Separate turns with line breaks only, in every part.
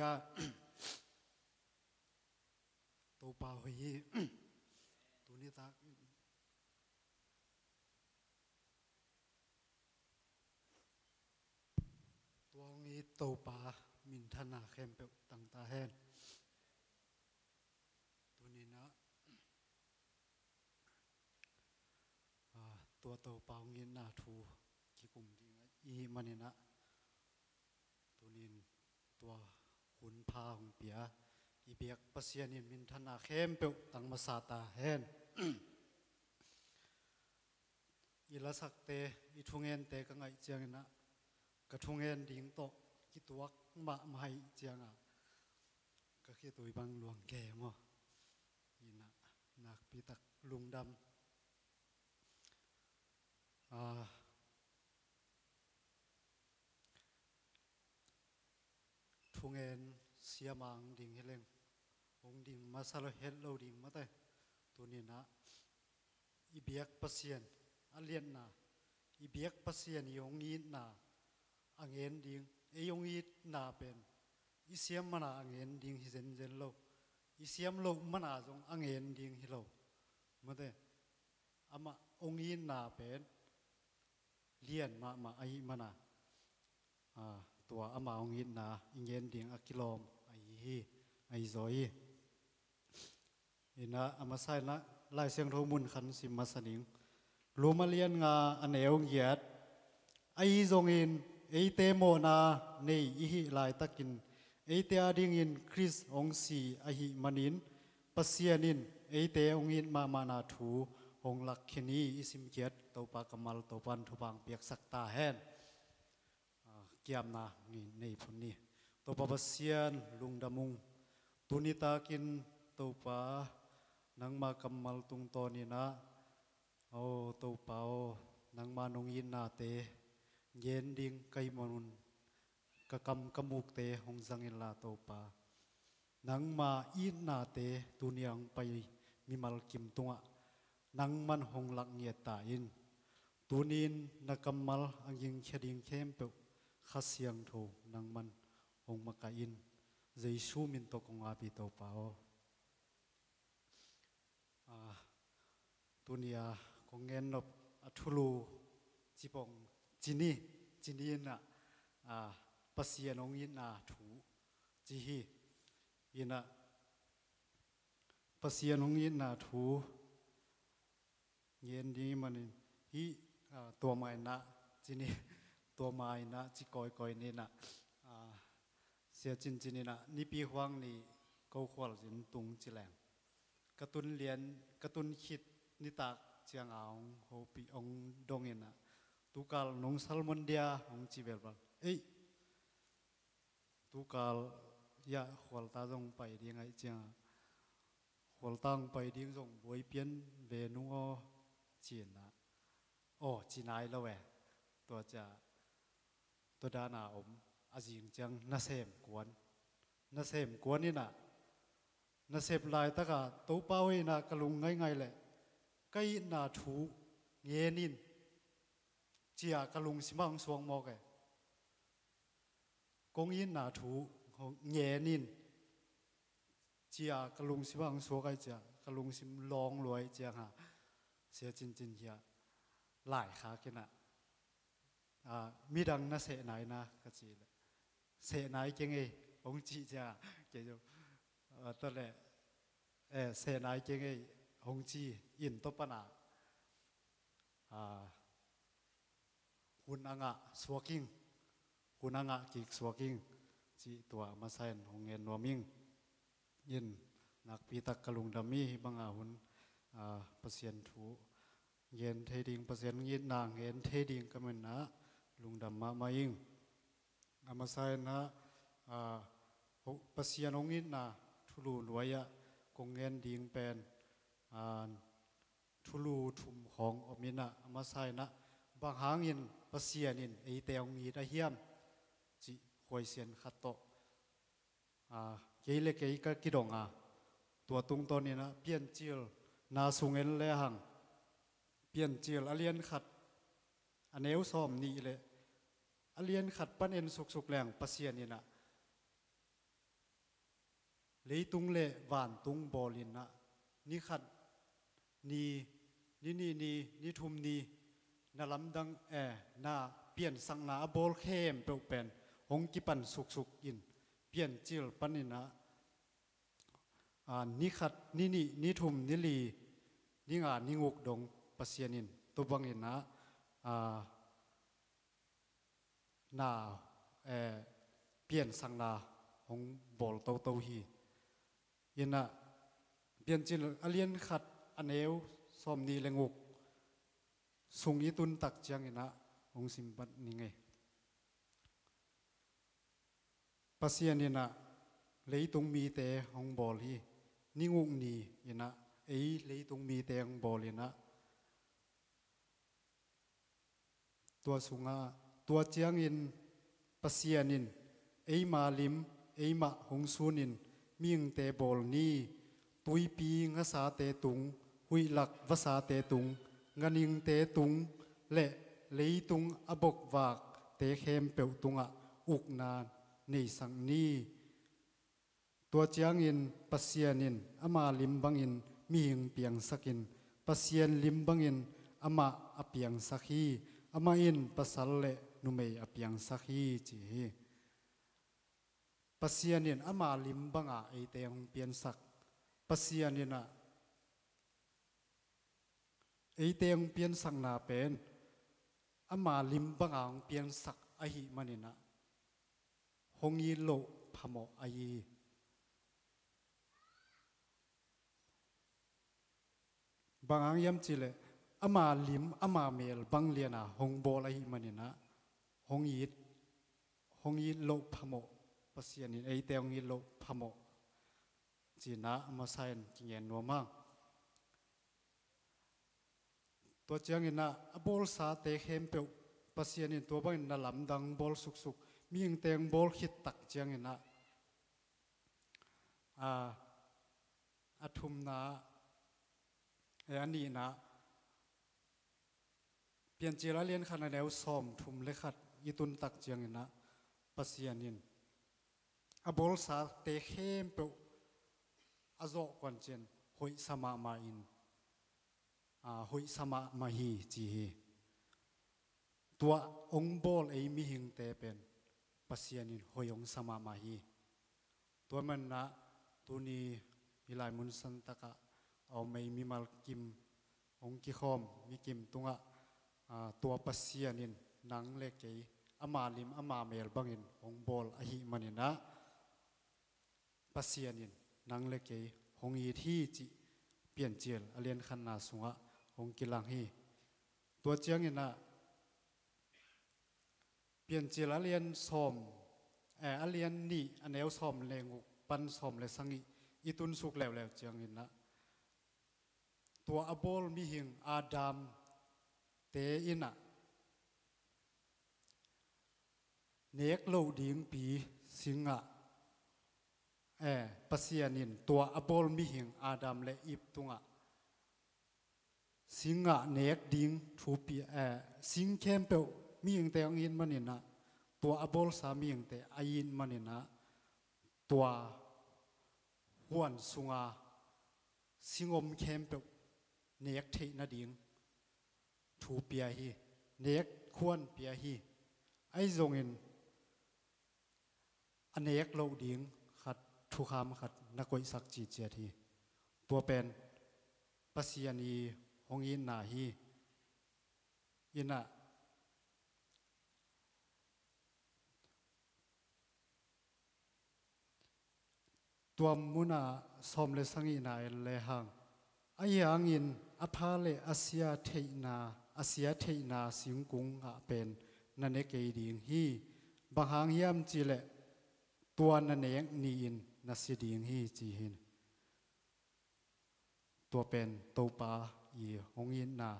ยตัวเปล่าเหยตัวนี้ตาตัวนี้ตัวป่ามินทนาเข้มเปตั้งตาแห้งตัวนี้นะตัวเตาเปล่าเงินนาทูกี่กลุ่มดีไงอีมันนี่นะตัวนี้ตัว หุนพาหงเปียอีเบียกปัสยานินมินทนาเข้มเปวตังมาสาตาแหน อีละสักเตอีทุงเงินเตก็ไงเจียงนะกระทุงเงินดิ่งโตกิตัวมาไม่เจียงอ่ะก็คือตัวบางหลวงแก่มั้อีนะนักปีตักลุงดำอ่า khung en siamang ding heleng ông ding masalo hello ding mate tunina ibiak pasien alien na ibiak pasien ông i na angen ding e ông i na pen isiam mana angen ding hizen zen lo isiam lo mana jong angen ding hilo mate ama ông i na pen lian ma ma ai mana à ตัวอามาองยินนะอิงเย็นเดียงอักิลอมไอฮีไอโซอยนะอามาไซนะลายเสียงโทมุนขันสิมาสนิงรูมาเลียนงาอันเอวเกียดไอจงอินไอเตโมนาในอีฮิลายตะกินไอเตอดิงอินคริสองสีไอฮิมันินปัสเซียนินไอเตองอินมามานาถูองลักเคนีอิสิมเกียดตปากมัลตปันทุบังเปียกสักตาแหน kiam na ni nei phun ni. To pa basian lung damung. Tunita kin to pa nang ma kamal tung to ni na. Ô pa o nang manong yin na te. Yen ding kai manun ka kam kamuk te hong zang in la to pa nang ma in na te tuniang pai mi mal kim tunga. Nang man hong lak nge ta in. Tunin na kamal anging khading khem khá khasiang tho năng man hong cả in dây su min to công api to tàu o. À tunia ko ngen nop chỉ chipong, chini chini na, a pasian ong in na thu chỉ hi na pasian ông in na thu yen di manin, hi tua mai na chini tua mai na chi koi koi ni na a sia chin chini na ni pi huang ni câu khwal jin tung chi lang katun lian katun na na na om a jing na sem kwan na sem kwan ni na na sep lai ta ka to pa na kalung ngai ngai le kai na thu nge nin chia kalung simang suang mo cái kong yin na thu nge nin chia kalung simang suang kai chia kalung sim long loi chia ha sia chin chin hia มีดังนะเสนายนะก็จีเสนายจริงไงองจีจ้าเกี่ยวตอนเล่เอเสนายจริงไงองจีอินตปนาอ่าหุนอ่งะสวกิงหุนอ่งะกิกสวกิงจีตัวมาเซนหงเงินัวมิงยินนักพิทักษ์กลุงดัมีบังอาหุนเปอร์เซียนทูเย็นเทดิงเปอร์เซียนยินนางเย็นเทดิงก็เหมือนนะ ลุงดำมามายิงอามาไซนะอ่าปัสยานงินนะทุลูนวยะคงเงินดิงเป็นทุลูทุมของอมินะอามาไซนะบางหางินปัสยานินไอเตียงงีดะเฮียมจิหวยเซียนขัดโตอ่าเกยเล็กเกยก็กิดองอะตัวตุงตัวนี้นะเปลี่ยนเจียลนาสุงเงินแลหังเปลี่ยนเจียลอเลียนขัดอเนวซ้อมนี่เลย อเลียนขัดปันเอ็นสุกสุกแหลงปะเสียนี่นะเลยตุงเละหวานตุงบอลินนะนี่ขัดนีนี่นี่นี่นี่ทุมนี่นาลำดังแอนาเปลี่ยนสังนาบอลเข้มเปลวเป็นหงกิปันสุกสุกอิน เปลี่ยนจิลปันนี่นะอ่านี่ขัดนี่นี่นี่ทุมนี่ลีนี่งานนี่งกดงปะเสียนินตัวบังอินนะอ่า นาเอเปลี่ยนสังนาของบอลโตโตฮียินะเปลี่ยนจินอเลียนขัดอันเอวสอมนีแรงุกสุงยีตุนตักเจียงยินะองสิมปันนี่ไงปัสยานยินะเลยตรงมีแต่ของบอลฮีนิ่งุกนียินะไอ้เลยตรงมีแต่ของบอลยินะตัวสุงา tua chiang in pasian in eima lim eima ma sun in mieng te bol ni tui pi nga sa te tung hui lak va sa te tung, nganing te tung, le lấy tung abok vak, te khem peu tunga, uk na nei sang ni. Tua chiang in pasian in ama lim bang in mi piang sakin, pasian lim bang in ama apiang sakhi ama in pasal le numei apiang sakhi chi. Pasian in ama lim banga ei te hong pian sak. Pasianin a ei te hong pian sak na pen. Ama lim banga hong pian sak a hi manina hong yi lo phamo a yi bangang yam chile, ama lim, ama mel bang liana hong bol a hi manina หงยิดหงยิดโลพโมปเสียนินไอเตียงยิดโลพโมจีนะมาใส่จีเงินนัวมั่งตัวเจียงนะบอลสาเตเข้มเปียวปเสียนินตัวบ้านน่ะลำดังบอลสุกสุกมีเงเตียงบอลคิดตักเจียงนะอาอาทุมนาไออันนี้นะเปลี่ยนจีระเลียนขนาดแล้วซอมทุมเลยขัด itun tak chiang in na pasian in a bol sa te khem pe azo kon chen, hoi sama ma in. A, hoi sama ma hi chi hi. Tua ong bol ei mi hing te pen, pasianin in hoyong sama ma hi. Tua man na tu ni ilai mun san taka, au mai mi mal kim, ong ki khom, mi kim tunga, a, tua pasianin, nang le kei. Ama lim ama mel bangin ong bol a hi manina pasian in nang le ke hong yi thi chi pian chiel alien khan na sunga hong kilang hi tua chiang ina pian chiel alien som e alien ni aneu som lengu pan som le sangi itun suk lew lew chiang ina tua abol mi hing adam te ina เนกโลดิงปีสิงะเออปัสียนินตัวอบอลมิหิงอาดัมและอิบตุงะสิงะเนกดิงทูปีเออสิงเข้มเปวมิหิงแต่องอินมันเนี่นะตัวอบอลสามีหิงแต่อายินมันเนี่นะตัวหวนสุงะสิงอมเข้มเปวเนกเทนดิงทูปียฮีเนกควรเปียฮีไอจงอินำขัดนักวิสักจีเจียทีตัวเป็นปัสยานีหงยินนาฮียินะตัวมุนาสมเลสังอินาเลหังอายังอินอภาเลอาเซียเทนาอาเซียเทนาสิงกุงอาเป็นนันเอเกดิงฮีบางหางย ตัวนั่นเองนี่อินนัสดีนฮีจีหินตัวเป็นตัวปาอีหงอินนา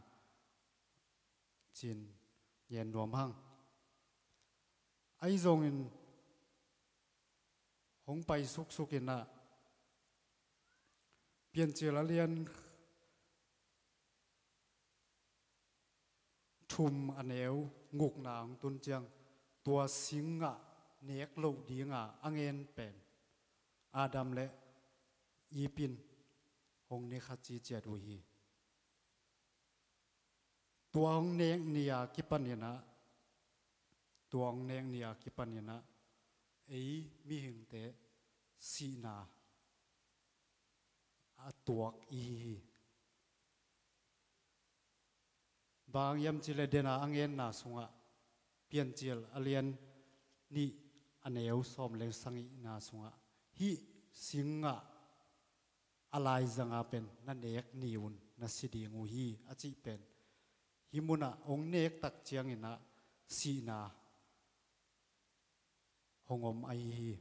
จินเย็นรวมห้างไอ้ทรงอินหงไปสุกสุกินนะเปลี่ยนเจรเรียนทุมอันเอวงุกนางตุนเจียงตัวสิงอะ เนียกลกดีงาอังเงนเป็นอาดัมและยีปินหงเนคจีเจดุฮีตัวองเนียเนียกิปันเนนะตัวองเนียเนียกิปันเนนะเอ้มีหิงเตสีนาอาตัวอีบางยามจิเลเดนาอังเงนนาสุงะเปียนจิลอเลียนนี่ อันเอวสอมเลวสังอีนาสุงะฮีสิงะอะไรจังอาเป็นนั่นเอกนิวนนัสิดีงูฮีอาจิเป็นฮิมุนะองเนกตักเจียงอินะสีนาหงอมไอฮี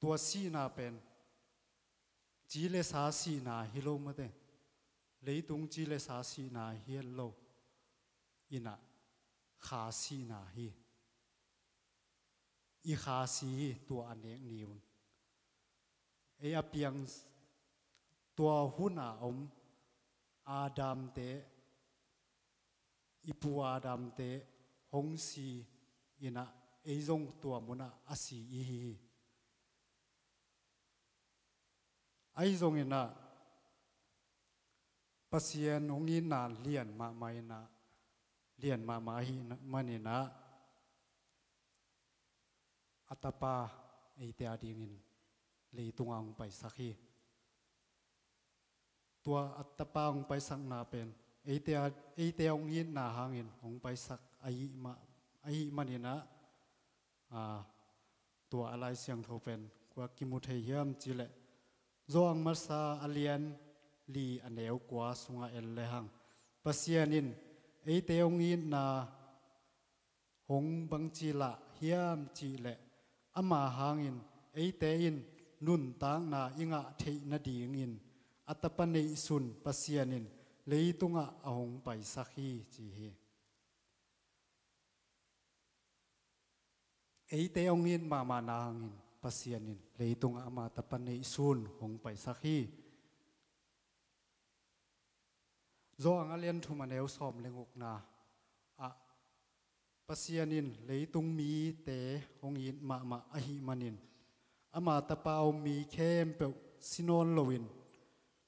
ตัวสีนาเป็นจีเลสาสีนาฮิโลมาเตเลยตุงจีเลสาสีนาเฮียนโลอินะขาสีนาฮี som leng niun si anh ấy piang tua à ông Adam te ipu Adam te hong si ina ấy zong tua muna asi i hi ai zong ina pasien ongi na lian ma mai na, lian ma ma na, mani na ading in le tungang pai sakhi. Tua atapa ong pai sang na pen ei te ei te ong in na hangin ong pai sak ai ma, ai manina à tua alai siang tho pen kwa kimu thei hiam chile zoang masa alian, li aneu kwa sunga el le hang. Pasianin ei teong in na hong bang chi la hiam chi le ama hangin eite in nun tang na inga thei na ding in. Atapane sun pasianin, leitunga ahong pai sakhi chi hi. Ei te ong in ma ma na hangin pasianin, leitunga ama tapane nei sun hong pai sakhi. Zo ang alian thuma neu som lenguk na. Pasianin leitung mi te hong in ma ma a hi manin ama tapau mi khem pe sinon lowin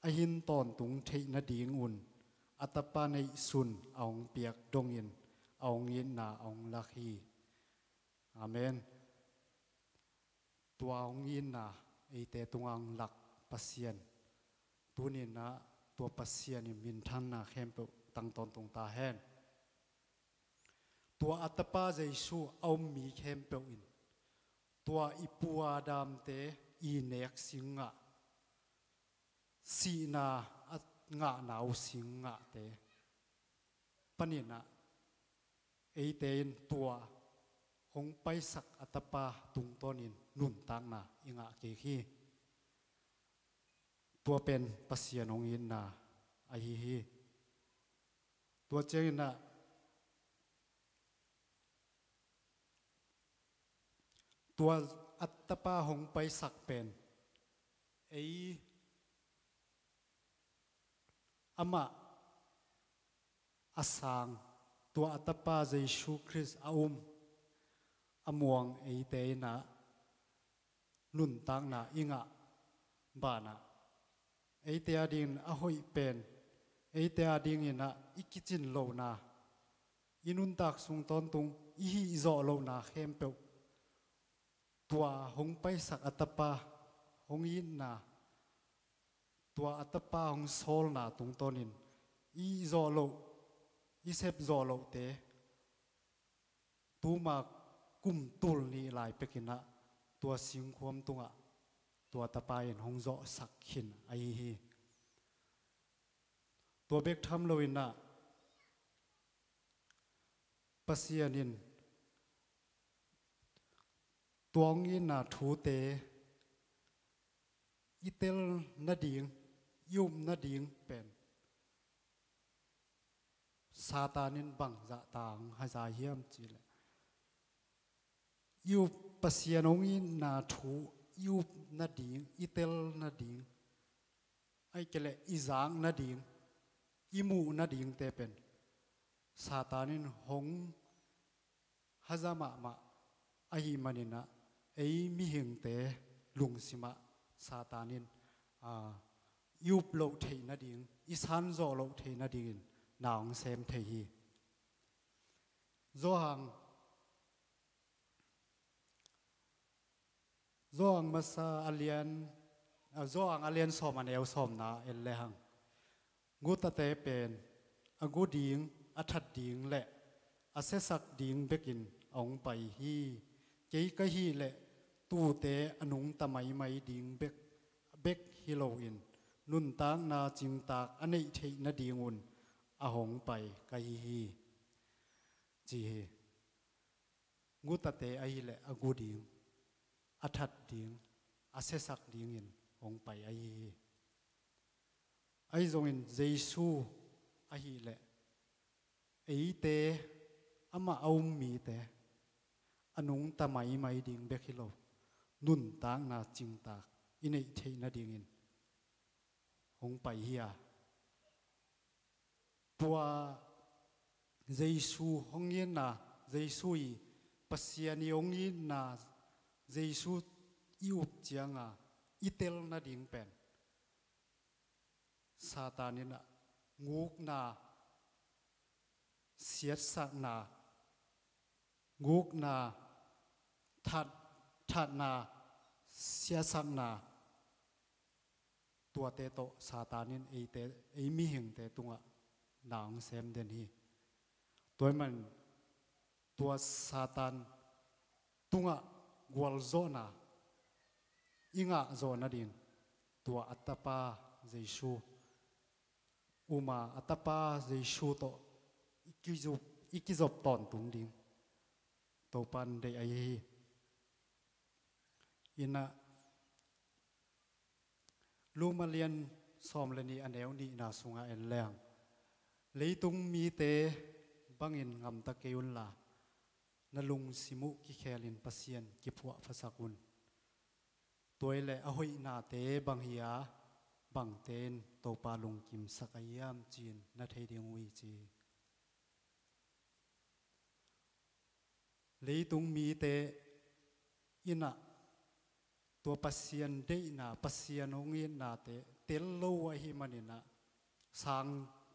a hin ton tung thei na ding un atapa nei sun aung piak dongin aung in na aung lakhi amen tua ong in na ei te tungang lak pasien tunin na tua pasien in min than na khem pe tang ton tung ta hen ตัวอัตปาเจสูเอามีเข้มเปอินตัวอิปัวดามเตอีเนกสิงะสีนาอังะนาวสิงะเตปนินะเอเตนตัวหงไปสักอัตปาตุงต้นินนุ่นตังนาอิงะเกขีตัวเป็นปัสยานองอินนาอหิฮีตัวเจงนะ tua atapa jaisu au mi khem pe in tua ipua dam te i nek singa si na at nga nau singa te panina ei te in tua hong pai sak atapa tung tonin tua hong pai sak atapa ina tua hong pai na. Tua atapa hong sol na tung tonin. I zo lo, i sep zo lo te. Tu ma kum tul ni lai pekina tua sing khuam tunga. Tua tapain hong zo sak khin ai hi tua bek tham lo ina pasianin tuang in na thu te. Itel na ding, yum na ding pen. Satanin bang za tang ha za hiam chi le. Yu pasianong in na thu yu na ding, itel na ding. Ai kele izang na ding, imu na ding te pen. Satanin hong hazama ma ahi manina ไอ้มีหิงเตลุงสิมาซาตานินยุบโลกเทนัดิงอิสันโซโลกเทนัดิงนางเซมเทฮีโซหังโซหังมาซาอาเลียนโซหังอาเลียนสอมอันเอวสอมนาเอลเลหังกูตะเตเป็นกูดิงอัดดิงและอาเซสักดิงเบกินองไปฮี cái cái hi lệ tu tế anung ta mai ding bek bek hi lo in nun tang na ching tak anei thei na dingun a hong pai ka hi. Hi chi hi. Ngu ta te ai le agu ding, athat ding, asesak ding in, hong pai ai hi. Ai zong in jesu a hi le ei te, ama aum mi te anung ta mai ding bek hi nun tang na ching tak inei thei na ding in. Hong pai hia à jaisu hong yên na. Jaisu i pasian i yin yên na. Giêsu iup chiang à itel na ding pen. Satanin na. Nguk na. Siết sak na. Nguk na thật thật na siết sắc na. Tua tế tổ sa ta nên ấy tế ấy mi hing te tunga, nang xem đến hi. Tôi mình tua satan tunga gwal zona inga zona din. Tua atapa jesu, uma atapa jesu to ikizop ikizop ton tung din. Topan de ai อินะลูมาเรียนซอมเลนีอันเอวนีนาสุงาเอ็นแรงเลยตุงมีเตบังอินงำตะเกยุนลานลุงสิมุกิเคลินปัสเซียนกิพวะภาษากุลตัวเละอหอยนาเตบังเฮียบังเตนโตปาลุงกิมสักยามจีนนาเทียงวีจีเลยตุงมีเตอินะ ตัวปเสนได้นาปัสยันองเงินนาเตเตลโลไว้มันนี่นะสัง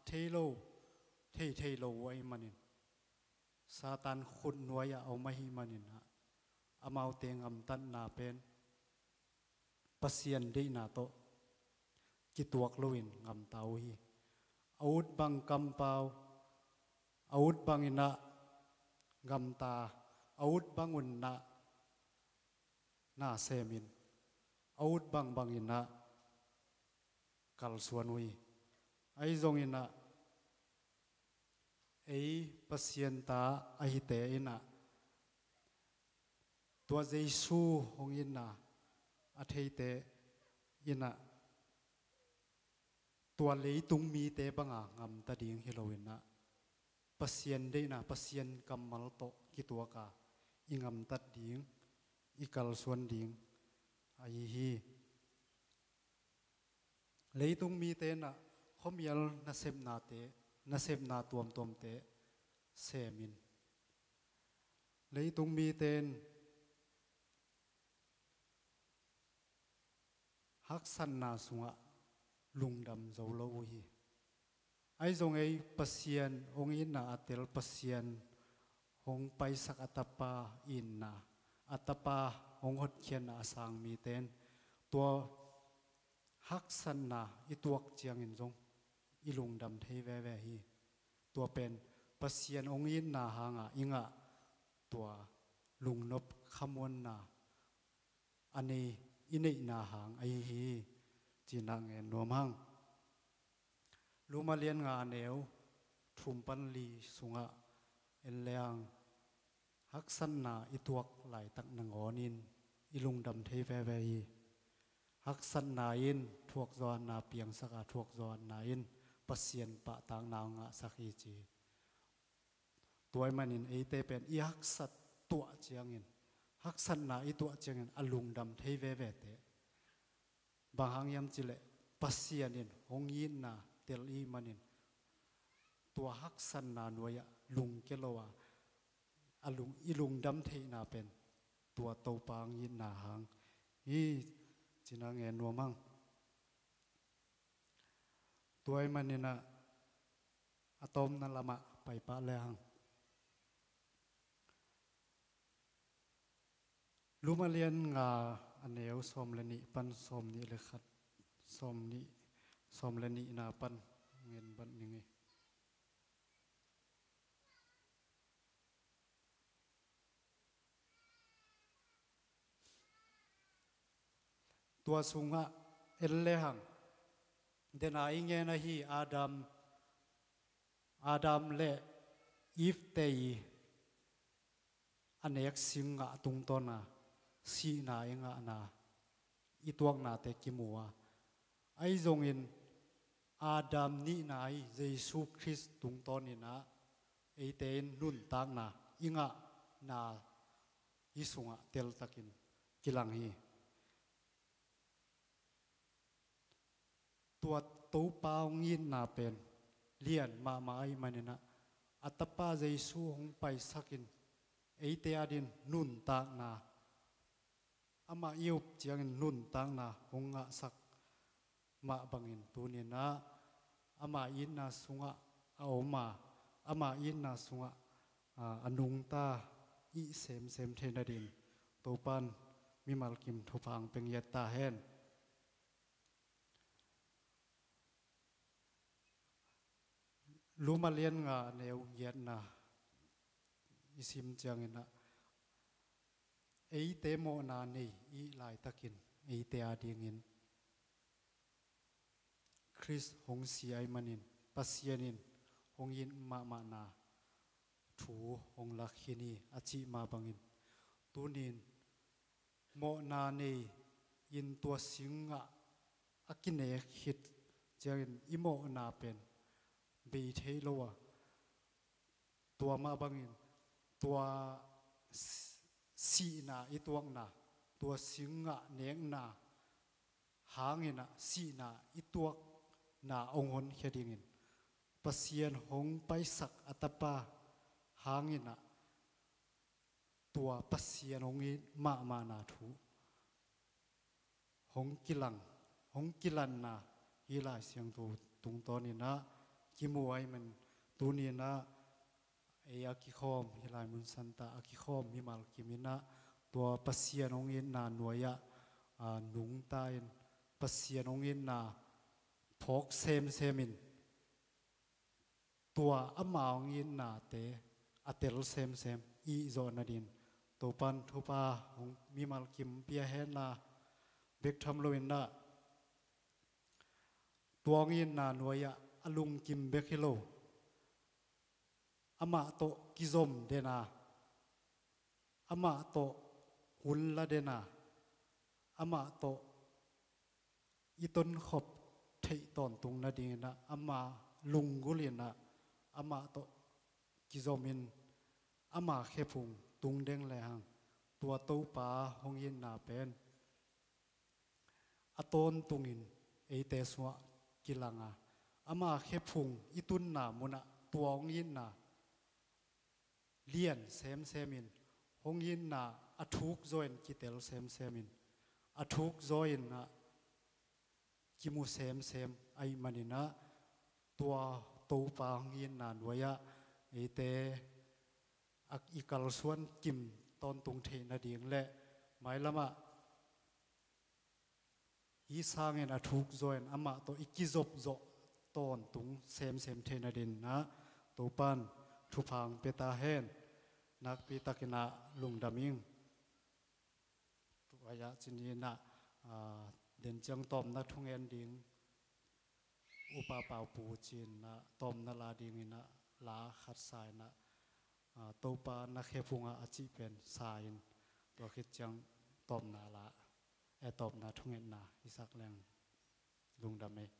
เทโลเทเทโลไว้มันินซาตานขุดนวยเอาไมาให้มันนี่นะอามาเตงอำตันนาเป็นปัสยันได้นาโตกิตัวกลวินงำเตาฮีอาวุธบังกำเปาอาวุธบังอินะงำตาอาวุธบังอุนนะนาเซมิน out bang bang ina. Kal suanui ai zong ina. Ei pasien ta ai te ina. Tua jesu hong ina. A thei te ina. Tua lei tung mi te banga ngam ta ding hiloin na pasien de na pasien kamal to ki tua ka. Ingam tat ding ikal suan ding ai hi. Leitung mi te na khomial na sem na te, na sem na tuam tuam te. Semin leitung mi ten hak san na sunga lungdam zo lo hi. Ai zong ei pasien ong in na atel pasien hong pay sak atapa in na atapa องค์ดเขียนอสังมีเต้นตัวฮักสันนาอีตัวเจียงอินจงอีลุงดำเทแวแวฮีตัวเป็นปเสียนองค์อินนาหางอิงะตัวลุงนบขมวนนาอันนี้อินินาหางไอฮีจีนางเงินรวมหังลุมาเลียนงานเนวทุมปันลีสุงะเอลียง hắc san na i lại lai tak na ngonin ilung dam thei ve ve hi hắc san na in thuộc do na piang saka thuộc do na in, pasien pa tang na nga sakhi chi tuai manin ei te pen i hak sat tua chiang in hak san na i tua chiang in alung dam thei ve ve te bang hang yam chile pasien in hong yin na tel i manin tua hak san na noya lung ke lowa alung ilung dam thei na pen tua tàu pang yin na hang hi chỉ là nghe nuông mang ตัวมันนี่นะอะตอมนั่นละมะไปปะเลยหังรู้มาเรียนงาอันเนวสมเลนิปันสมนี่เลยครับสมนี่สมเลนินาปันเงินบันยังไง tua sunga elle hang dena inge na hi adam adam le if te anek singa tung to na, si na e inga na ituak na te kimua ai zong in, adam ni na ai jesu christ tung to ni na ei te nun tak na inga na isunga tel takin, kilang hi. ตัวตูปาวงินนาเป็นเลียนมามาไอมันนะอัตปาใจสู้หงไปสักินไอเตียดินนุนตากนาอามาอิวเจียงนุนตากนาหงะสักมาบังอินตัวนี้นะอามาอินนาสุงะเอามาอามาอินนาสุงะอนุงตาอีเสมเสมเทนดินตัวปันมีมัลกิมทุพังเป็นยตาเฮน รู้มาเลียนงาเนวเยียนนะอิสิมจังนะเอเตโมนานีอีลายตะกินเอเตอาดีงินคริสหงสีไอมันินปัสยานินหงยินมามานาถูหงลักขินีอาชีมาบังินตุนินโมนานียินตัวสิงะอากินเอกฮิตจังอิโมนาเป็น บีเทโลตัวมาบังอินตัวสีนาอีตัวนาตัวสิงะเนียงนาหางินะสีนาอีตัวนาองหนเฮดิงินปัสยนหงไปสักอัตปาหางินะตัวปัสยนหงอิมามานาทูหงกิลังหงกิลันนาฮีลาเสียงตูตุงตอนนี้นะ กิมวยมันตูนีนะเออากิคอมฮิลายมุนสันตาอากิคอมมิมาลกิมินะตัวปัสียนองเงินนาหน่วยะหนุงตายปัสียนองเงินนาพกเซมเซมินตัวอมาองินนาเตอเตลเซมเซมอีโซนาดินตัวปันทุปาหงมิมาลกิมเปียเฮนาเบกทำโลวินนาตัวองินนาหน่วยะ alung kim bekhilo ama to kizom dena. Ama to hulla dena. Ama to iton khop thei ton tung na ding na. Ama lungulina ama to kizomin ama khepung tung deng le hang. Tua to pa yên na pen. Aton tungin eite swa kilanga ama khe phung itun na, muna tuong yin na. Lian, sem semin. Hong yin na, athuk join kitel sem semin. Athuk join na, kimu sem sem, ai manina tua to pa hong yin na nuaya. Ite ak ikal suan kim ton tung the na ding le. Mai lama hi sangen athuk join ama to ikizop zo. ต้นตุงเซมเซมเทนดินนะตูปันทุพังเปตาเฮนนักปีตะกินะลุงดามิงตัวอายะจินีนะเด่นเจียงตอมนักทุงเอนดิงอุปาปาปูจินนะตอมนาลาดิงินะลาขัดสายนะตูปานักเฮฟุงอาจิเป็นสายตัวคิดเจียงตอมนาละแอตอมนาทุงเอนนาอิสักแรงลุงดามิง